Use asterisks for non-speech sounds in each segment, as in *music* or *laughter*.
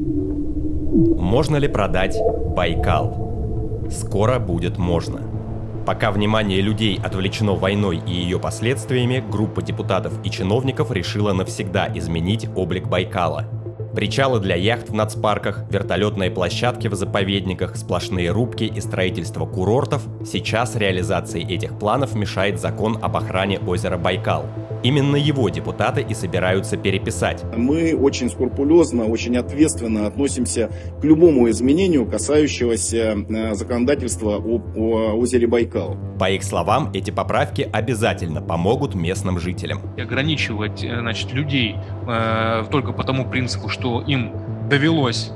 Можно ли продать Байкал? Скоро будет можно. Пока внимание людей отвлечено войной и ее последствиями, группа депутатов и чиновников решила навсегда изменить облик Байкала – Причалы для яхт в нацпарках, вертолетные площадки в заповедниках, сплошные рубки и строительство курортов – сейчас реализации этих планов мешает закон об охране озера Байкал. Именно его депутаты и собираются переписать. Мы очень скрупулезно, очень ответственно относимся к любому изменению, касающегося э, законодательства о, о озере Байкал. По их словам, эти поправки обязательно помогут местным жителям. Ограничивать э, значит, людей э, только по тому принципу, что им довелось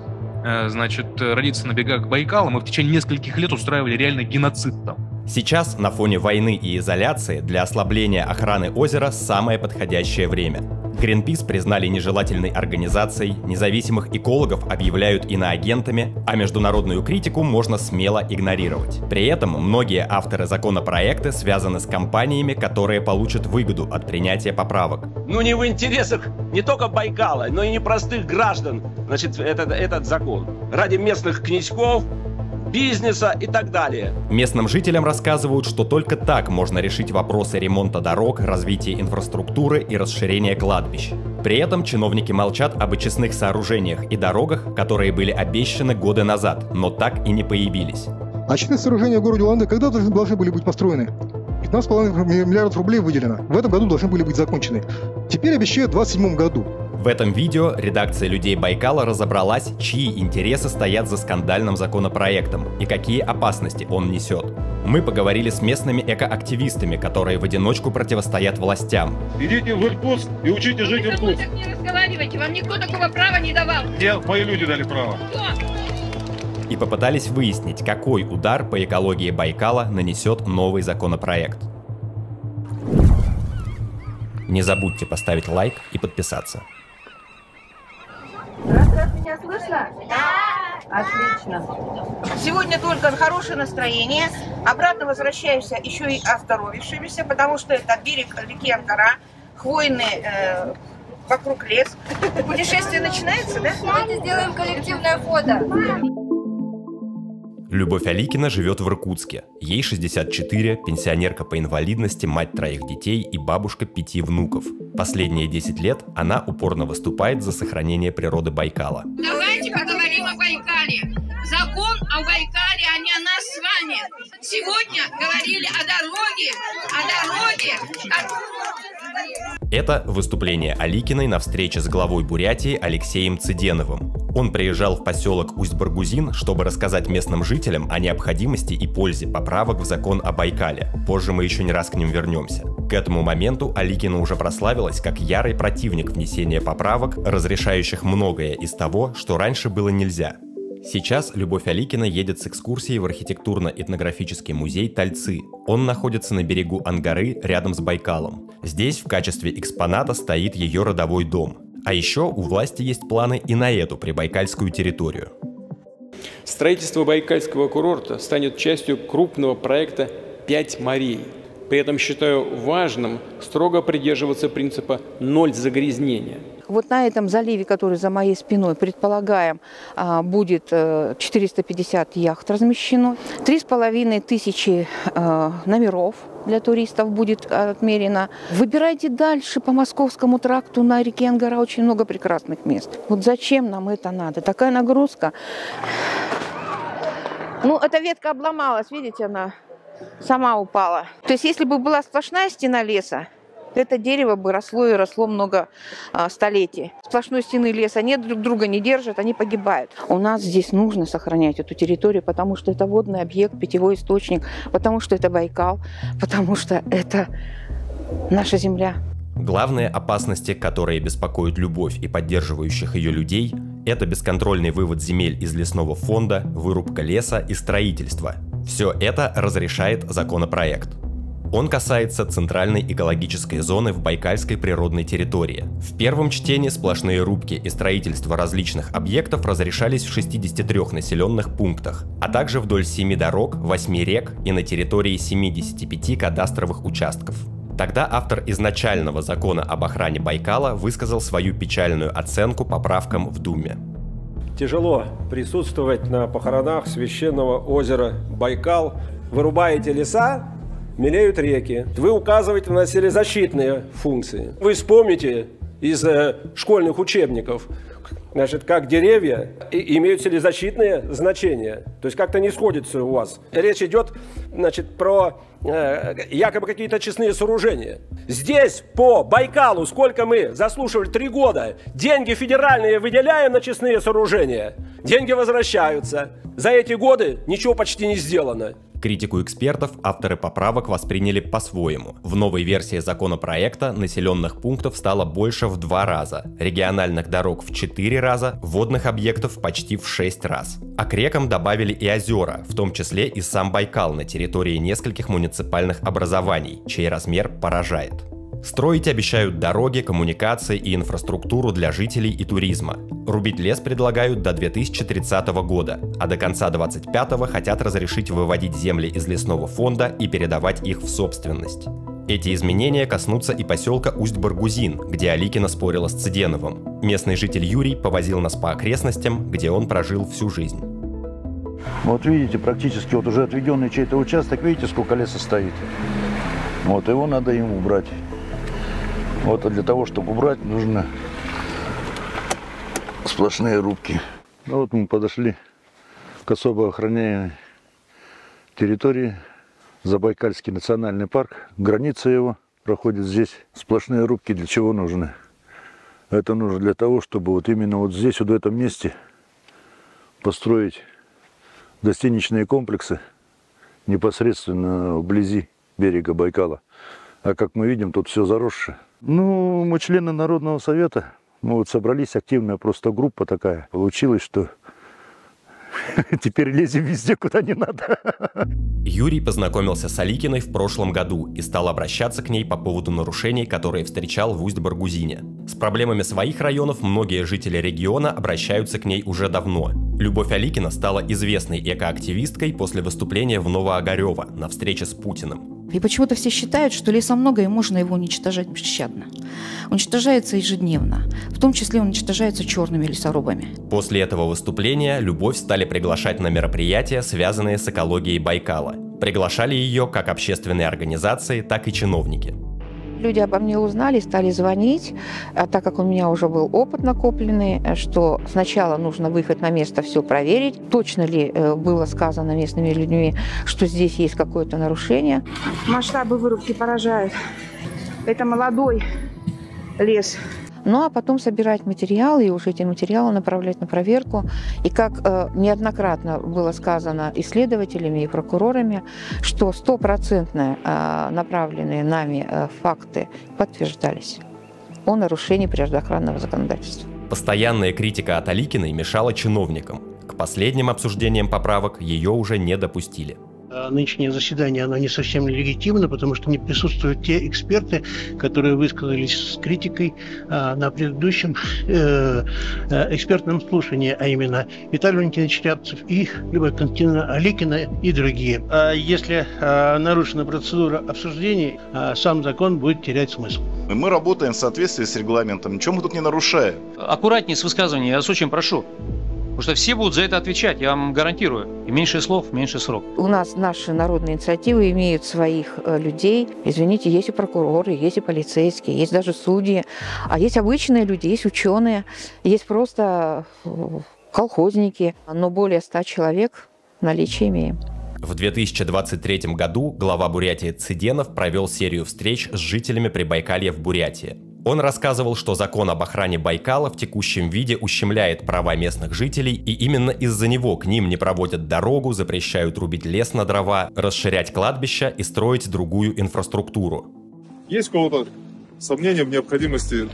э, значит, родиться на берегах Байкала, мы в течение нескольких лет устраивали реально геноцид там. Сейчас, на фоне войны и изоляции, для ослабления охраны озера самое подходящее время. Greenpeace признали нежелательной организацией, независимых экологов объявляют иноагентами, а международную критику можно смело игнорировать. При этом многие авторы законопроекта связаны с компаниями, которые получат выгоду от принятия поправок. Ну не в интересах не только Байкала, но и непростых граждан, значит, этот, этот закон. Ради местных князьков, бизнеса и так далее. Местным жителям рассказывают, что только так можно решить вопросы ремонта дорог, развития инфраструктуры и расширения кладбищ. При этом чиновники молчат об очистных сооружениях и дорогах, которые были обещаны годы назад, но так и не появились. Очистные сооружения в городе Улан когда должны были быть построены? 15,5 миллиардов рублей выделено. В этом году должны были быть закончены. Теперь обещают в 2027 году. В этом видео редакция «Людей Байкала» разобралась, чьи интересы стоят за скандальным законопроектом и какие опасности он несет. Мы поговорили с местными экоактивистами, которые в одиночку противостоят властям. Идите в Иркутск и учите жить в Иркутске. так не разговаривайте, вам никто такого права не давал. Где мои люди дали право? Кто? И попытались выяснить, какой удар по экологии Байкала нанесет новый законопроект. Не забудьте поставить лайк и подписаться. Раз, меня слышно? Да. Отлично. Сегодня только хорошее настроение. Обратно возвращаемся еще и оздоровившимися, потому что это берег реки Ангара, хвойный э, вокруг лес. Путешествие начинается, да? Давайте сделаем коллективное фото. Любовь Аликина живет в Иркутске. Ей 64, пенсионерка по инвалидности, мать троих детей и бабушка пяти внуков. Последние 10 лет она упорно выступает за сохранение природы Байкала. Давайте поговорим о Байкале. Закон о Байкале, а не о нас с вами. Сегодня говорили о дороге, о дороге, это выступление Аликиной на встрече с главой Бурятии Алексеем Цыденовым. Он приезжал в поселок Усть-Баргузин, чтобы рассказать местным жителям о необходимости и пользе поправок в закон о Байкале. Позже мы еще не раз к ним вернемся. К этому моменту Аликина уже прославилась как ярый противник внесения поправок, разрешающих многое из того, что раньше было нельзя. Сейчас Любовь Аликина едет с экскурсией в архитектурно-этнографический музей Тальцы. Он находится на берегу Ангары рядом с Байкалом. Здесь в качестве экспоната стоит ее родовой дом. А еще у власти есть планы и на эту прибайкальскую территорию. Строительство Байкальского курорта станет частью крупного проекта «Пять морей». При этом считаю важным строго придерживаться принципа «ноль загрязнения». Вот на этом заливе, который за моей спиной, предполагаем, а, будет 450 э, яхт размещено, 3,5 тысячи э, номеров для туристов будет отмерено. Выбирайте дальше по Московскому тракту на реке Ангара очень много прекрасных мест. Вот зачем нам это надо? Такая нагрузка. Ну, эта ветка обломалась, видите, она сама упала. То есть, если бы была сплошная стена леса, это дерево бы росло и росло много а, столетий. Сплошной стены леса нет, друг друга не держат, они погибают. У нас здесь нужно сохранять эту территорию, потому что это водный объект, питьевой источник, потому что это Байкал, потому что это наша земля. Главные опасности, которые беспокоят любовь и поддерживающих ее людей, это бесконтрольный вывод земель из лесного фонда, вырубка леса и строительство. Все это разрешает законопроект. Он касается центральной экологической зоны в Байкальской природной территории. В первом чтении сплошные рубки и строительство различных объектов разрешались в 63 населенных пунктах, а также вдоль 7 дорог, 8 рек и на территории 75 кадастровых участков. Тогда автор изначального закона об охране Байкала высказал свою печальную оценку поправкам в Думе. тяжело присутствовать на похоронах священного озера Байкал. Вырубаете леса, мелеют реки. Вы указываете на защитные функции. Вы вспомните из э, школьных учебников, значит, как деревья имеют целезащитные значения. То есть как-то не сходится у вас. Речь идет, значит, про якобы какие-то честные сооружения. Здесь по Байкалу, сколько мы заслушивали, три года, деньги федеральные выделяем на честные сооружения, деньги возвращаются. За эти годы ничего почти не сделано. Критику экспертов авторы поправок восприняли по-своему. В новой версии законопроекта населенных пунктов стало больше в два раза, региональных дорог в четыре раза, водных объектов почти в шесть раз. А к рекам добавили и озера, в том числе и сам Байкал на территории нескольких муниципальных образований, чей размер поражает. Строить обещают дороги, коммуникации и инфраструктуру для жителей и туризма. Рубить лес предлагают до 2030 года, а до конца 2025 хотят разрешить выводить земли из лесного фонда и передавать их в собственность. Эти изменения коснутся и поселка Усть-Баргузин, где Аликина спорила с Циденовым. Местный житель Юрий повозил нас по окрестностям, где он прожил всю жизнь. Вот видите, практически вот уже отведенный чей-то участок, видите, сколько леса стоит. Вот его надо им убрать. Вот а для того, чтобы убрать, нужно сплошные рубки. Ну вот мы подошли к особо охраняемой территории. Забайкальский национальный парк. Граница его проходит здесь. Сплошные рубки для чего нужны? Это нужно для того, чтобы вот именно вот здесь, вот в этом месте построить гостиничные комплексы непосредственно вблизи берега Байкала. А как мы видим, тут все заросшее. Ну, мы члены Народного совета. Мы вот собрались, активная просто группа такая. Получилось, что *laughs* Теперь лезем везде, куда не надо. Юрий познакомился с Аликиной в прошлом году и стал обращаться к ней по поводу нарушений, которые встречал в Усть-Баргузине. С проблемами своих районов многие жители региона обращаются к ней уже давно. Любовь Аликина стала известной экоактивисткой после выступления в Новоогарево на встрече с Путиным. И почему-то все считают, что леса много, и можно его уничтожать бесщадно. Уничтожается ежедневно. В том числе уничтожается черными лесорубами. После этого выступления Любовь стали приглашать на мероприятия, связанные с экологией Байкала. Приглашали ее как общественные организации, так и чиновники люди обо мне узнали, стали звонить, а так как у меня уже был опыт накопленный, что сначала нужно выехать на место, все проверить, точно ли э, было сказано местными людьми, что здесь есть какое-то нарушение. Масштабы вырубки поражают. Это молодой лес, ну а потом собирать материалы и уже эти материалы направлять на проверку. И как э, неоднократно было сказано исследователями и прокурорами, что стопроцентно э, направленные нами э, факты подтверждались о нарушении природоохранного законодательства. Постоянная критика от Аликиной мешала чиновникам. К последним обсуждениям поправок ее уже не допустили. А нынешнее заседание, оно не совсем легитимно, потому что не присутствуют те эксперты, которые высказались с критикой а, на предыдущем э, э, экспертном слушании, а именно Виталий Валентинович Рябцев и Любовь Константиновна Аликина и другие. А если а, нарушена процедура обсуждений, а, сам закон будет терять смысл. Мы работаем в соответствии с регламентом. Ничего мы тут не нарушаем. Аккуратнее с высказыванием, я вас очень прошу. Потому что все будут за это отвечать, я вам гарантирую. И меньше слов, меньше срок. У нас наши народные инициативы имеют своих э, людей. Извините, есть и прокуроры, есть и полицейские, есть даже судьи. А есть обычные люди, есть ученые, есть просто э, колхозники. Но более ста человек в наличии имеем. В 2023 году глава Бурятии Циденов провел серию встреч с жителями Прибайкалья в Бурятии. Он рассказывал, что закон об охране Байкала в текущем виде ущемляет права местных жителей, и именно из-за него к ним не проводят дорогу, запрещают рубить лес на дрова, расширять кладбища и строить другую инфраструктуру. Есть кого-то сомнения в необходимости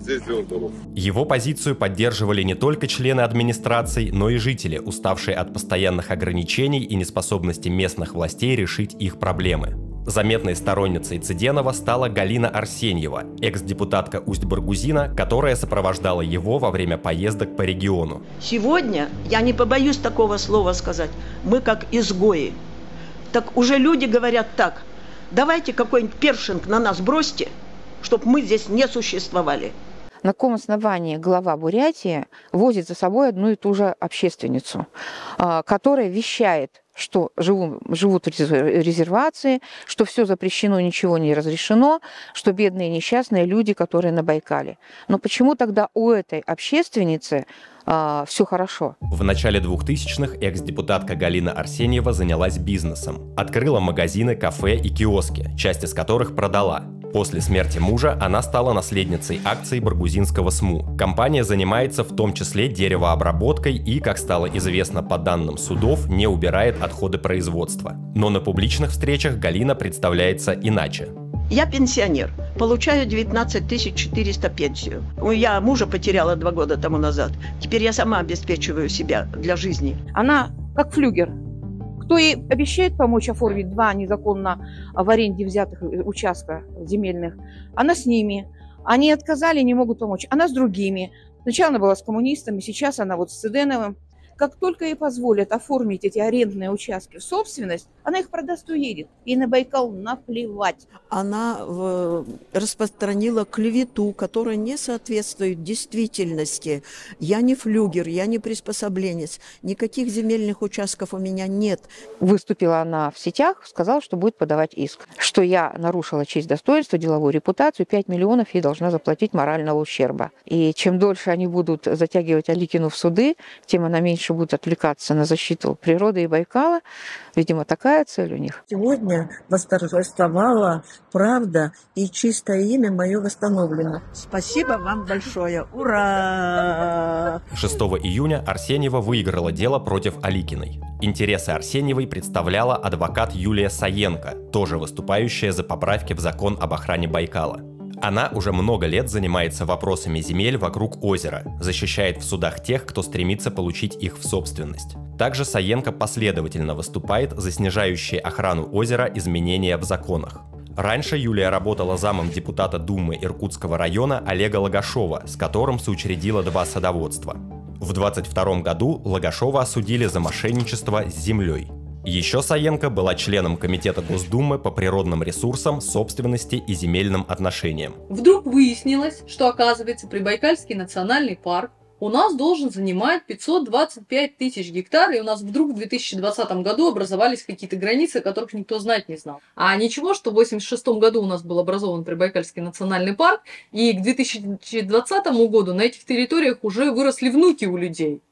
здесь делать дорогу? Его позицию поддерживали не только члены администрации, но и жители, уставшие от постоянных ограничений и неспособности местных властей решить их проблемы. Заметной сторонницей Циденова стала Галина Арсеньева, экс-депутатка Усть-Баргузина, которая сопровождала его во время поездок по региону. Сегодня, я не побоюсь такого слова сказать, мы как изгои. Так уже люди говорят так, давайте какой-нибудь першинг на нас бросьте, чтобы мы здесь не существовали. на каком основании глава Бурятии возит за собой одну и ту же общественницу, а, которая вещает что живу, живут резервации, что все запрещено, ничего не разрешено, что бедные несчастные люди, которые на Байкале. Но почему тогда у этой общественницы а, все хорошо. В начале 2000-х экс-депутатка Галина Арсеньева занялась бизнесом. Открыла магазины, кафе и киоски, часть из которых продала. После смерти мужа она стала наследницей акций Баргузинского СМУ. Компания занимается в том числе деревообработкой и, как стало известно по данным судов, не убирает отходы производства. Но на публичных встречах Галина представляется иначе. Я пенсионер, получаю 19 400 пенсию. Я мужа потеряла два года тому назад. Теперь я сама обеспечиваю себя для жизни. Она как флюгер, кто ей обещает помочь оформить два незаконно в аренде взятых участка земельных, она с ними. Они отказали, не могут помочь. Она с другими. Сначала она была с коммунистами, сейчас она вот с Цыденовым. Как только ей позволят оформить эти арендные участки в собственность, она их продаст и уедет. И на Байкал наплевать. Она распространила клевету, которая не соответствует действительности. Я не флюгер, я не приспособленец. Никаких земельных участков у меня нет. Выступила она в сетях, сказала, что будет подавать иск. Что я нарушила честь, достоинство, деловую репутацию, 5 миллионов ей должна заплатить морального ущерба. И чем дольше они будут затягивать Аликину в суды, тем она меньше больше будут отвлекаться на защиту природы и Байкала. Видимо, такая цель у них. Сегодня восторжествовала правда и чистое имя мое восстановлено. Спасибо вам большое. Ура! 6 июня Арсеньева выиграла дело против Аликиной. Интересы Арсеньевой представляла адвокат Юлия Саенко, тоже выступающая за поправки в закон об охране Байкала. Она уже много лет занимается вопросами земель вокруг озера, защищает в судах тех, кто стремится получить их в собственность. Также Саенко последовательно выступает за снижающие охрану озера изменения в законах. Раньше Юлия работала замом депутата Думы Иркутского района Олега Лагашова, с которым соучредила два садоводства. В 22 году Лагашова осудили за мошенничество с землей. Еще Саенко была членом Комитета Госдумы по природным ресурсам, собственности и земельным отношениям. Вдруг выяснилось, что оказывается Прибайкальский национальный парк у нас должен занимать 525 тысяч гектар, и у нас вдруг в 2020 году образовались какие-то границы, о которых никто знать не знал. А ничего, что в 1986 году у нас был образован Прибайкальский национальный парк, и к 2020 году на этих территориях уже выросли внуки у людей.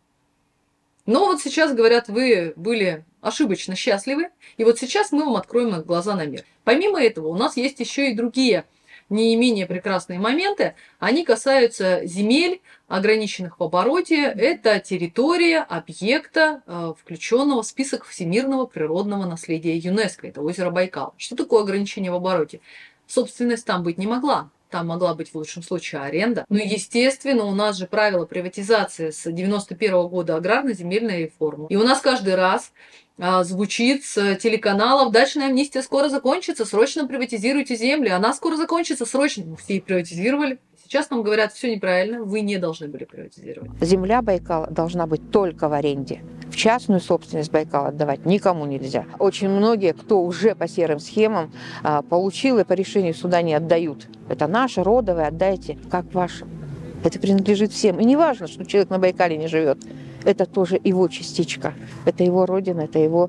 Но вот сейчас, говорят, вы были ошибочно счастливы, и вот сейчас мы вам откроем глаза на мир. Помимо этого, у нас есть еще и другие не менее прекрасные моменты. Они касаются земель, ограниченных в обороте. Это территория объекта, э, включенного в список всемирного природного наследия ЮНЕСКО. Это озеро Байкал. Что такое ограничение в обороте? Собственность там быть не могла там могла быть в лучшем случае аренда. Ну, естественно, у нас же правила приватизации с 91 года аграрно-земельная реформа. И у нас каждый раз а, звучит с телеканалов «Дачная амнистия скоро закончится, срочно приватизируйте земли». Она скоро закончится, срочно. Мы все и приватизировали. Сейчас нам говорят, все неправильно, вы не должны были приватизировать. Земля Байкала должна быть только в аренде. В частную собственность Байкала отдавать никому нельзя. Очень многие, кто уже по серым схемам а, получил и по решению суда не отдают. Это наше, родовое, отдайте, как ваше. Это принадлежит всем. И не важно, что человек на Байкале не живет. Это тоже его частичка. Это его родина, это его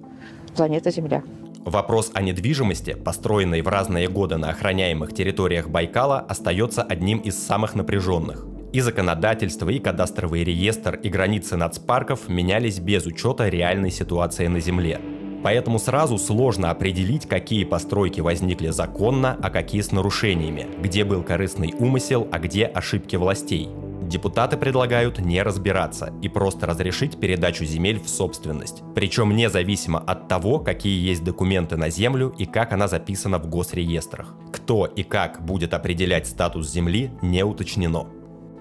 планета Земля. Вопрос о недвижимости, построенной в разные годы на охраняемых территориях Байкала, остается одним из самых напряженных. И законодательство, и кадастровый реестр, и границы нацпарков менялись без учета реальной ситуации на Земле. Поэтому сразу сложно определить, какие постройки возникли законно, а какие с нарушениями, где был корыстный умысел, а где ошибки властей. Депутаты предлагают не разбираться и просто разрешить передачу земель в собственность. Причем независимо от того, какие есть документы на землю и как она записана в госреестрах. Кто и как будет определять статус земли, не уточнено.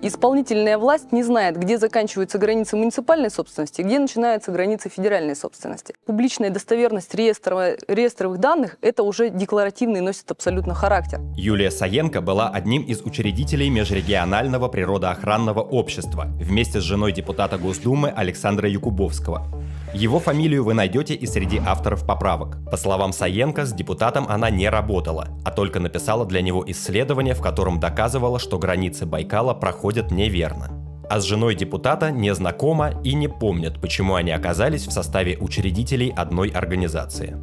Исполнительная власть не знает, где заканчиваются границы муниципальной собственности, где начинаются границы федеральной собственности. Публичная достоверность реестровых, реестровых данных – это уже декларативный носит абсолютно характер. Юлия Саенко была одним из учредителей межрегионального природоохранного общества вместе с женой депутата Госдумы Александра Якубовского. Его фамилию вы найдете и среди авторов поправок. По словам Саенко, с депутатом она не работала, а только написала для него исследование, в котором доказывала, что границы Байкала проходят неверно. А с женой депутата не знакома и не помнит, почему они оказались в составе учредителей одной организации.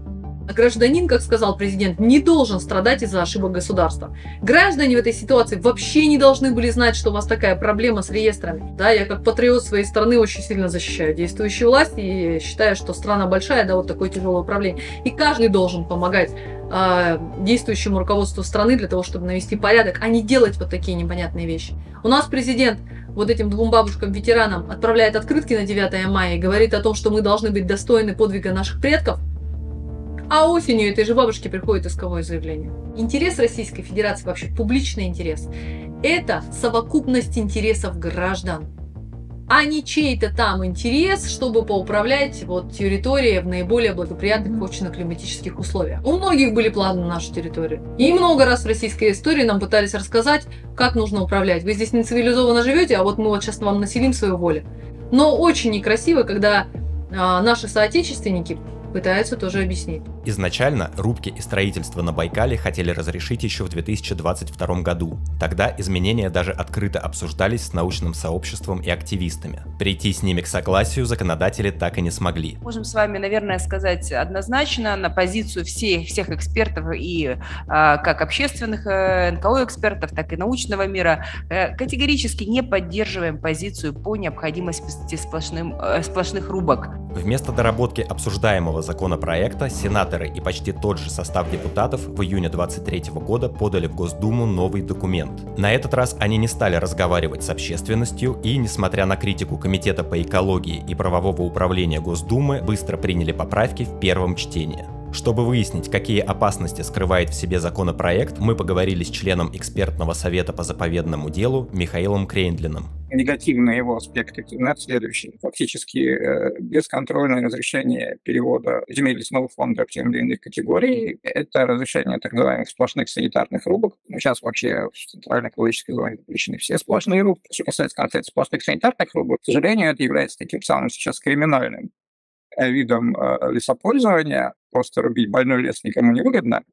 Гражданин, как сказал президент, не должен страдать из-за ошибок государства. Граждане в этой ситуации вообще не должны были знать, что у вас такая проблема с реестрами. Да, я как патриот своей страны очень сильно защищаю действующую власть и считаю, что страна большая, да, вот такое тяжелое управление. И каждый должен помогать э, действующему руководству страны для того, чтобы навести порядок, а не делать вот такие непонятные вещи. У нас президент вот этим двум бабушкам-ветеранам отправляет открытки на 9 мая и говорит о том, что мы должны быть достойны подвига наших предков – а осенью этой же бабушке приходит исковое заявление. Интерес Российской Федерации, вообще публичный интерес, это совокупность интересов граждан, а не чей-то там интерес, чтобы поуправлять вот территорией в наиболее благоприятных почвенно-климатических условиях. У многих были планы на нашу территорию. И много раз в российской истории нам пытались рассказать, как нужно управлять. Вы здесь не цивилизованно живете, а вот мы вот сейчас вам населим свою волю. Но очень некрасиво, когда а, наши соотечественники пытаются тоже объяснить. Изначально рубки и строительство на Байкале хотели разрешить еще в 2022 году. Тогда изменения даже открыто обсуждались с научным сообществом и активистами. Прийти с ними к согласию законодатели так и не смогли. Можем с вами, наверное, сказать однозначно на позицию всех, всех экспертов и а, как общественных э, НКО экспертов, так и научного мира. Э, категорически не поддерживаем позицию по необходимости сплошным, э, сплошных рубок. Вместо доработки обсуждаемого законопроекта сенаторы и почти тот же состав депутатов в июне 23 года подали в Госдуму новый документ. На этот раз они не стали разговаривать с общественностью и, несмотря на критику Комитета по экологии и правового управления Госдумы, быстро приняли поправки в первом чтении. Чтобы выяснить, какие опасности скрывает в себе законопроект, мы поговорили с членом экспертного совета по заповедному делу Михаилом Крейндлиным. Негативные его аспекты например, следующие. Фактически э, бесконтрольное разрешение перевода земель лесного фонда в тем или иных категорий. Это разрешение так называемых сплошных санитарных рубок. Ну, сейчас вообще в центральной экологической зоне запрещены все сплошные рубки. Что касается концепции сплошных санитарных рубок, к сожалению, это является таким самым сейчас криминальным видом э, лесопользования, просто рубить больной лес никому не выгодно,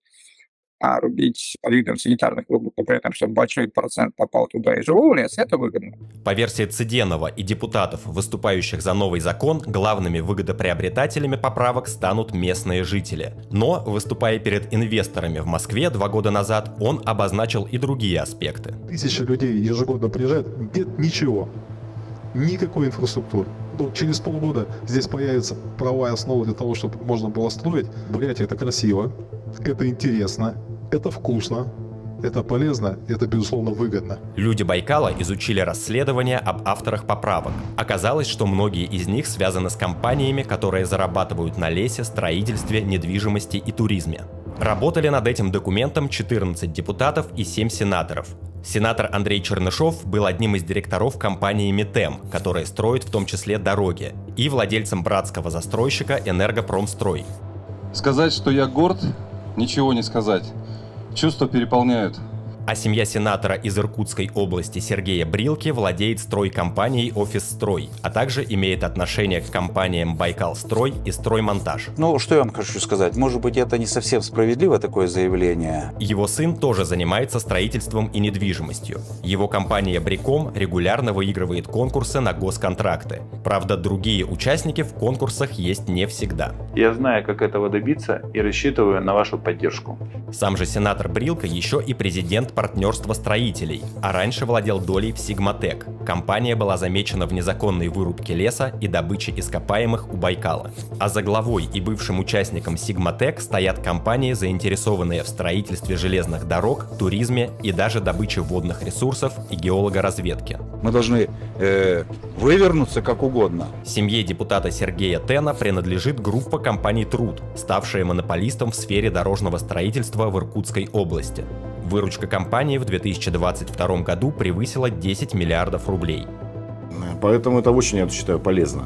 а рубить под видом санитарных рубок, при этом, чтобы большой процент попал туда и живого леса, это выгодно. По версии Циденова и депутатов, выступающих за новый закон, главными выгодоприобретателями поправок станут местные жители. Но, выступая перед инвесторами в Москве два года назад, он обозначил и другие аспекты. Тысячи людей ежегодно приезжают, нет ничего, никакой инфраструктуры через полгода здесь появится правая основа для того, чтобы можно было строить. Бурятия это красиво, это интересно, это вкусно, это полезно, это безусловно выгодно. Люди Байкала изучили расследования об авторах поправок. Оказалось, что многие из них связаны с компаниями, которые зарабатывают на лесе, строительстве, недвижимости и туризме. Работали над этим документом 14 депутатов и 7 сенаторов. Сенатор Андрей Чернышов был одним из директоров компании Метем, которая строит в том числе дороги, и владельцем братского застройщика Энергопромстрой. Сказать, что я горд, ничего не сказать. Чувства переполняют а семья сенатора из Иркутской области Сергея Брилки владеет стройкомпанией «Офис Строй», а также имеет отношение к компаниям «Байкал Строй» и «Строймонтаж». Ну, что я вам хочу сказать? Может быть, это не совсем справедливо такое заявление. Его сын тоже занимается строительством и недвижимостью. Его компания «Бриком» регулярно выигрывает конкурсы на госконтракты. Правда, другие участники в конкурсах есть не всегда. Я знаю, как этого добиться и рассчитываю на вашу поддержку. Сам же сенатор Брилка еще и президент партнерства строителей, а раньше владел долей в Сигматек. Компания была замечена в незаконной вырубке леса и добыче ископаемых у Байкала. А за главой и бывшим участником Сигматек стоят компании, заинтересованные в строительстве железных дорог, туризме и даже добыче водных ресурсов и геологоразведке. Мы должны э, вывернуться как угодно. Семье депутата Сергея Тена принадлежит группа компаний «Труд», ставшая монополистом в сфере дорожного строительства в Иркутской области. Выручка компании в 2022 году превысила 10 миллиардов рублей. Поэтому это очень, я считаю, полезно.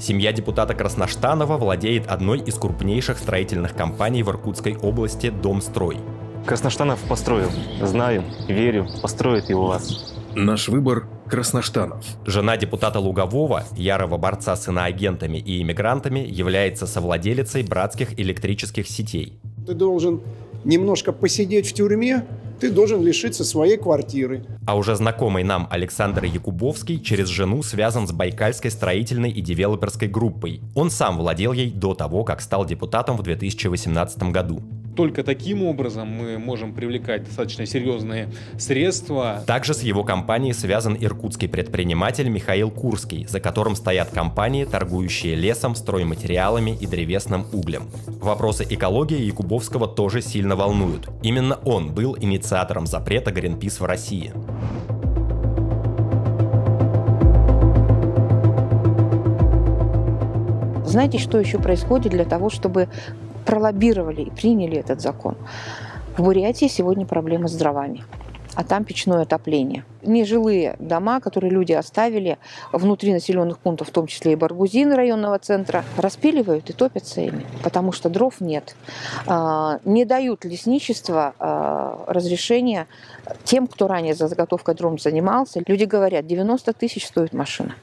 Семья депутата Красноштанова владеет одной из крупнейших строительных компаний в Иркутской области «Домстрой». Красноштанов построил. Знаю, верю, построит его вас. Наш выбор Красноштанов. Жена депутата Лугового, ярого борца с иноагентами и иммигрантами, является совладелицей братских электрических сетей. Ты должен немножко посидеть в тюрьме, ты должен лишиться своей квартиры. А уже знакомый нам Александр Якубовский через жену связан с Байкальской строительной и девелоперской группой. Он сам владел ей до того, как стал депутатом в 2018 году. Только таким образом мы можем привлекать достаточно серьезные средства. Также с его компанией связан иркутский предприниматель Михаил Курский, за которым стоят компании, торгующие лесом, стройматериалами и древесным углем. Вопросы экологии Якубовского тоже сильно волнуют. Именно он был инициатором запрета Greenpeace в России. Знаете, что еще происходит для того, чтобы пролоббировали и приняли этот закон. В Бурятии сегодня проблема с дровами а там печное отопление. Нежилые дома, которые люди оставили внутри населенных пунктов, в том числе и Баргузин районного центра, распиливают и топятся ими, потому что дров нет. А, не дают лесничество а, разрешения тем, кто ранее за заготовкой дров занимался. Люди говорят, 90 тысяч стоит машина.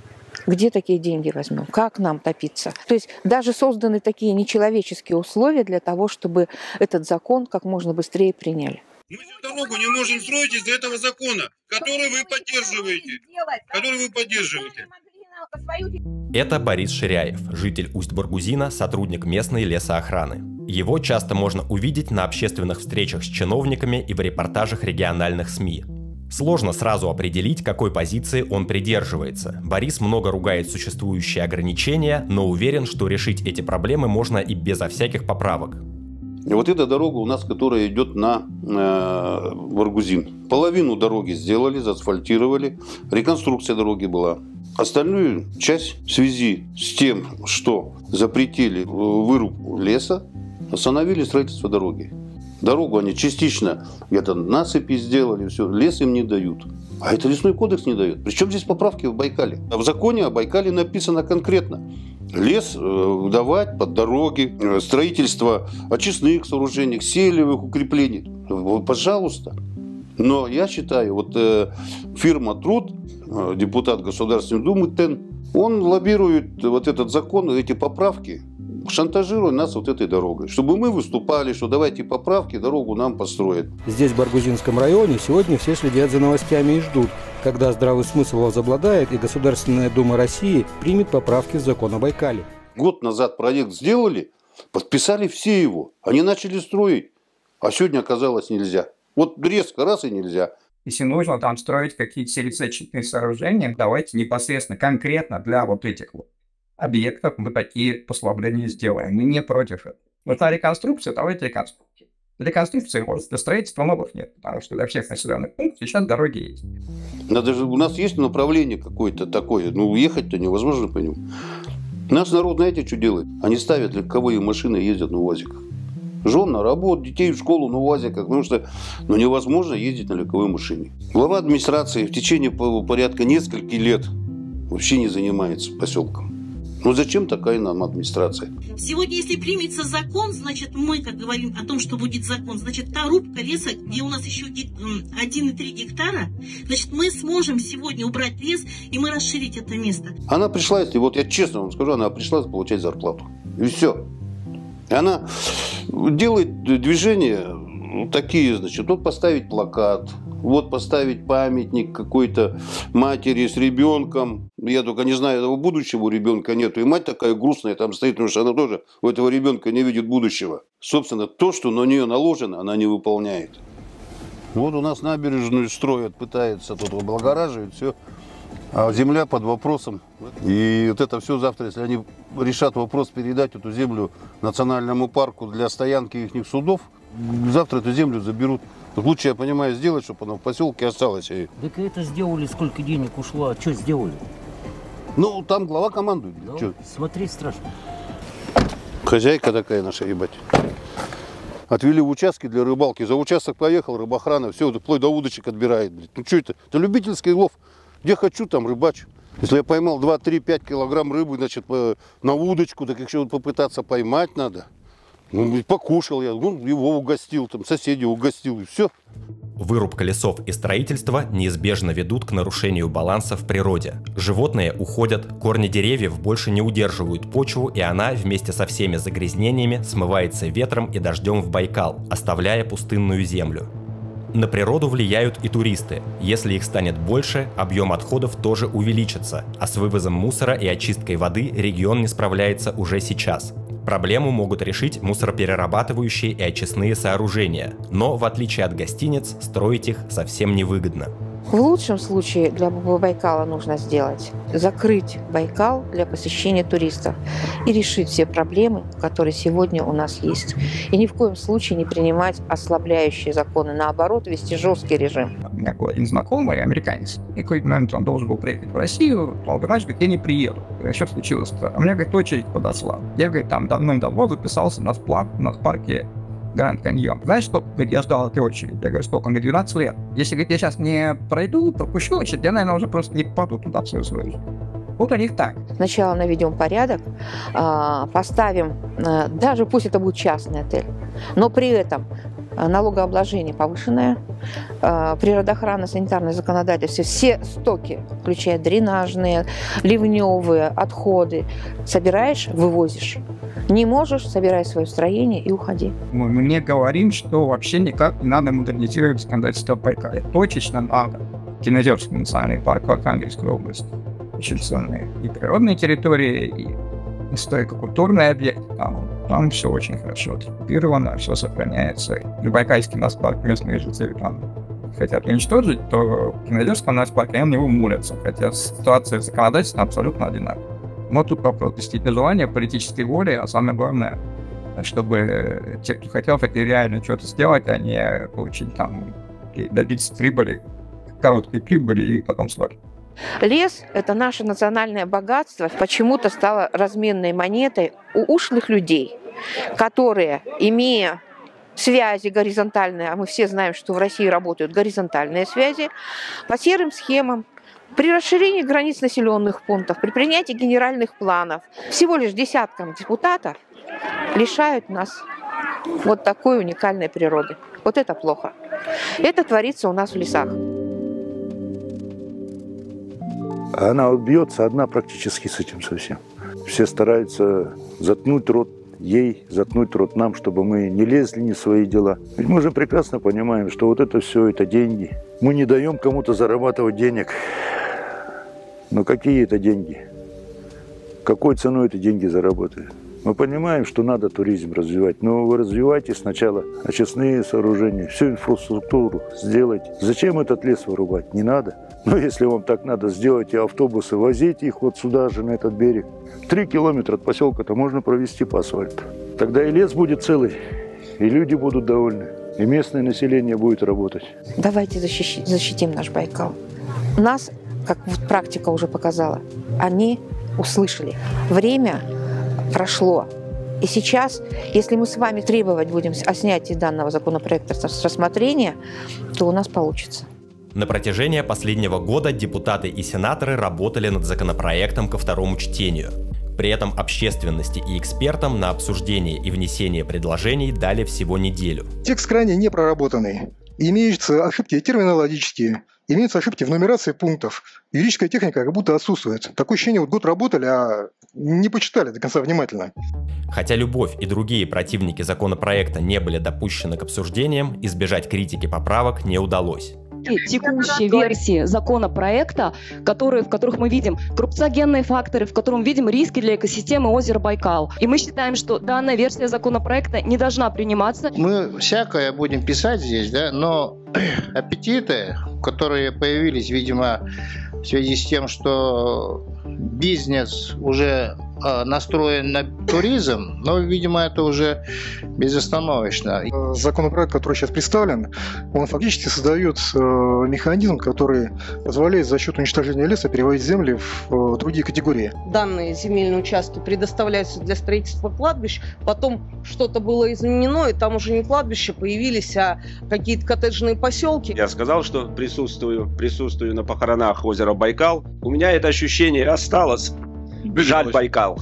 Где такие деньги возьмем? Как нам топиться? То есть даже созданы такие нечеловеческие условия для того, чтобы этот закон как можно быстрее приняли. Мы дорогу не можем строить из-за этого закона, который вы поддерживаете. Который вы поддерживаете. Это Борис Ширяев, житель Усть-Баргузина, сотрудник местной лесоохраны. Его часто можно увидеть на общественных встречах с чиновниками и в репортажах региональных СМИ. Сложно сразу определить, какой позиции он придерживается. Борис много ругает существующие ограничения, но уверен, что решить эти проблемы можно и безо всяких поправок. Вот эта дорога у нас, которая идет на э, Варгузин. Половину дороги сделали, заасфальтировали. Реконструкция дороги была. Остальную часть в связи с тем, что запретили вырубку леса, остановили строительство дороги. Дорогу они частично где-то насыпи сделали, все, лес им не дают. А это лесной кодекс не дает. Причем здесь поправки в Байкале? В законе о Байкале написано конкретно. Лес э, давать под дороги, э, строительство очистных сооружений, селевых укреплений. Пожалуйста. Но я считаю, вот э, фирма Труд, э, депутат Государственной Думы ТЭН, он лоббирует вот этот закон, эти поправки шантажируя нас вот этой дорогой, чтобы мы выступали, что давайте поправки, дорогу нам построят. Здесь, в Баргузинском районе, сегодня все следят за новостями и ждут, когда здравый смысл возобладает и Государственная Дума России примет поправки в закон о Байкале. Год назад проект сделали, подписали все его, они начали строить, а сегодня оказалось нельзя. Вот резко раз и нельзя. Если нужно там строить какие-то сельскохозяйственные сооружения, давайте непосредственно, конкретно для вот этих вот объектов мы такие послабления сделаем. Мы не против этого. На реконструкцию, давайте реконструкцию. Реконструкции может, для строительства новых нет, потому что для всех населенных пунктов сейчас дороги есть. Надо же, у нас есть направление какое-то такое, ну уехать-то невозможно по нему. Наш народ, знаете, что делает? Они ставят легковые машины и ездят на УАЗиках. Жен на работу, детей в школу на УАЗиках, потому что ну, невозможно ездить на легковой машине. Глава администрации в течение порядка нескольких лет вообще не занимается поселком. Ну зачем такая нам администрация? Сегодня, если примется закон, значит, мы, как говорим о том, что будет закон, значит, та рубка леса, где у нас еще 1,3 гектара, значит, мы сможем сегодня убрать лес, и мы расширить это место. Она пришла, если вот я честно вам скажу, она пришла получать зарплату. И все. И она делает движения такие, значит, вот поставить плакат, вот поставить памятник какой-то матери с ребенком. Я только не знаю, этого будущего у ребенка нету. И мать такая грустная там стоит, потому что она тоже у этого ребенка не видит будущего. Собственно, то, что на нее наложено, она не выполняет. Вот у нас набережную строят, пытаются тут облагораживать все. А земля под вопросом. И вот это все завтра, если они решат вопрос передать эту землю национальному парку для стоянки их судов, завтра эту землю заберут. Лучше, я понимаю, сделать, чтобы она в поселке осталась. Так это сделали, сколько денег ушло, а что сделали? Ну, там глава командует. Да, что? Смотреть страшно. Хозяйка такая наша, ебать. Отвели в участки для рыбалки. За участок поехал, рыбохрана, все, вплоть до удочек отбирает. Блядь. Ну что это? Это любительский лов. Где хочу, там рыбачу. Если я поймал 2, 3, 5 килограмм рыбы, значит, на удочку, так еще попытаться поймать надо. Ну, покушал я, ну, его угостил, там, соседей угостил, и все. Вырубка лесов и строительство неизбежно ведут к нарушению баланса в природе. Животные уходят, корни деревьев больше не удерживают почву, и она вместе со всеми загрязнениями смывается ветром и дождем в Байкал, оставляя пустынную землю. На природу влияют и туристы. Если их станет больше, объем отходов тоже увеличится, а с вывозом мусора и очисткой воды регион не справляется уже сейчас. Проблему могут решить мусороперерабатывающие и очистные сооружения, но в отличие от гостиниц, строить их совсем невыгодно. В лучшем случае для Байкала нужно сделать закрыть Байкал для посещения туристов и решить все проблемы, которые сегодня у нас есть. И ни в коем случае не принимать ослабляющие законы, наоборот, вести жесткий режим. У меня был один знакомый, американец. И какой-то момент он должен был приехать в Россию, он говорит, говорит, я не приеду. Я, что случилось-то? А меня, говорит, очередь подошла. Я, говорит, там давным-давно записался на сплав на парке Гранд Каньон. Знаешь, что говорит, я ждал этой очереди? Я говорю, сколько? Он говорит, 12 лет. Если, говорит, я сейчас не пройду, пропущу очередь, я, наверное, уже просто не попаду туда в свою жизнь. Вот у них так. Сначала наведем порядок, а, поставим, а, даже пусть это будет частный отель, но при этом а, налогообложение повышенное, природоохранное, санитарное законодательство, все стоки, включая дренажные, ливневые, отходы, собираешь, вывозишь. Не можешь, собирай свое строение и уходи. Мы не говорим, что вообще никак не надо модернизировать законодательство Байкала. Точечно надо. Кинозерский национальный парк в Архангельской области. И природные территории, и историко-культурный объект. Там, там все очень хорошо отрегулировано, все сохраняется. И Байкальский нас парк местные жители там хотят уничтожить, то Кинозерский нас парк, они на него молятся, хотя ситуация законодательства абсолютно одинаковая. Но тут вопрос действительно желания, политической воли, а самое главное, чтобы те, кто хотел, хотели реально что-то сделать, а не получить там добиться прибыли, короткой прибыли и потом свалить. Лес – это наше национальное богатство, почему-то стало разменной монетой у ушлых людей, которые, имея связи горизонтальные, а мы все знаем, что в России работают горизонтальные связи, по серым схемам при расширении границ населенных пунктов, при принятии генеральных планов, всего лишь десяткам депутатов лишают нас вот такой уникальной природы. Вот это плохо. Это творится у нас в лесах. Она бьется одна практически с этим совсем. Все стараются заткнуть рот ей, заткнуть рот нам, чтобы мы не лезли не в свои дела. Ведь мы же прекрасно понимаем, что вот это все, это деньги. Мы не даем кому-то зарабатывать денег. Но какие это деньги? Какой ценой эти деньги заработают? Мы понимаем, что надо туризм развивать, но вы развивайте сначала очистные сооружения, всю инфраструктуру сделайте. Зачем этот лес вырубать? Не надо. Но если вам так надо, сделайте автобусы, возите их вот сюда же, на этот берег. Три километра от поселка-то можно провести по асфальту. Тогда и лес будет целый, и люди будут довольны, и местное население будет работать. Давайте защищ... защитим наш Байкал. Нас как вот практика уже показала, они услышали. Время прошло. И сейчас, если мы с вами требовать будем о снятии данного законопроекта с рассмотрения, то у нас получится. На протяжении последнего года депутаты и сенаторы работали над законопроектом ко второму чтению. При этом общественности и экспертам на обсуждение и внесение предложений дали всего неделю. Текст крайне непроработанный. Имеются ошибки терминологические, имеются ошибки в нумерации пунктов. Юридическая техника как будто отсутствует. Такое ощущение, вот год работали, а не почитали до конца внимательно. Хотя Любовь и другие противники законопроекта не были допущены к обсуждениям, избежать критики поправок не удалось текущей версии законопроекта, которые, в которых мы видим коррупциогенные факторы, в котором видим риски для экосистемы озера Байкал. И мы считаем, что данная версия законопроекта не должна приниматься. Мы всякое будем писать здесь, да, но *clears throat* аппетиты, которые появились, видимо, в связи с тем, что бизнес уже а, настроен на туризм, но, видимо, это уже безостановочно. Законопроект, который сейчас представлен, он фактически создает э, механизм, который позволяет за счет уничтожения леса переводить земли в э, другие категории. Данные земельные участки предоставляются для строительства кладбищ, потом что-то было изменено, и там уже не кладбища появились, а какие-то коттеджные поселки. Я сказал, что присутствую, присутствую на похоронах озера Байкал. У меня это ощущение осталось. Жаль Байкал.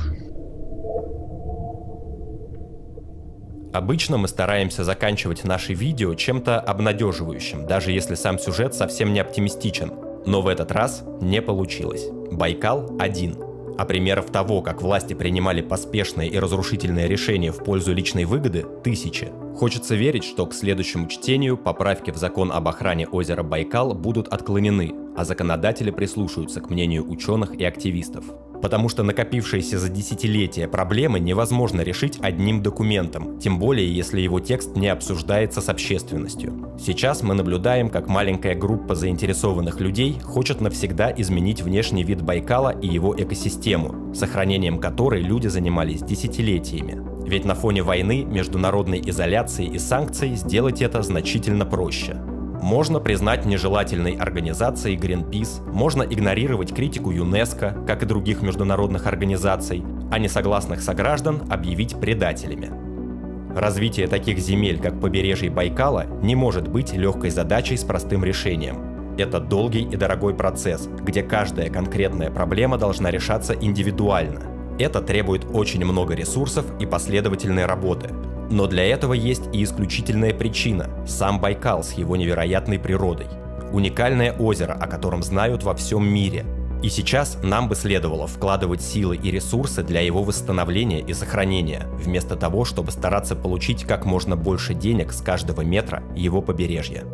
Обычно мы стараемся заканчивать наши видео чем-то обнадеживающим, даже если сам сюжет совсем не оптимистичен. Но в этот раз не получилось. Байкал один. А примеров того, как власти принимали поспешные и разрушительные решения в пользу личной выгоды, тысячи. Хочется верить, что к следующему чтению поправки в закон об охране озера Байкал будут отклонены, а законодатели прислушаются к мнению ученых и активистов потому что накопившиеся за десятилетия проблемы невозможно решить одним документом, тем более если его текст не обсуждается с общественностью. Сейчас мы наблюдаем, как маленькая группа заинтересованных людей хочет навсегда изменить внешний вид Байкала и его экосистему, сохранением которой люди занимались десятилетиями. Ведь на фоне войны, международной изоляции и санкций сделать это значительно проще. Можно признать нежелательной организацией Greenpeace, можно игнорировать критику ЮНЕСКО, как и других международных организаций, а несогласных сограждан объявить предателями. Развитие таких земель, как побережье Байкала, не может быть легкой задачей с простым решением. Это долгий и дорогой процесс, где каждая конкретная проблема должна решаться индивидуально. Это требует очень много ресурсов и последовательной работы, но для этого есть и исключительная причина – сам Байкал с его невероятной природой. Уникальное озеро, о котором знают во всем мире. И сейчас нам бы следовало вкладывать силы и ресурсы для его восстановления и сохранения, вместо того, чтобы стараться получить как можно больше денег с каждого метра его побережья.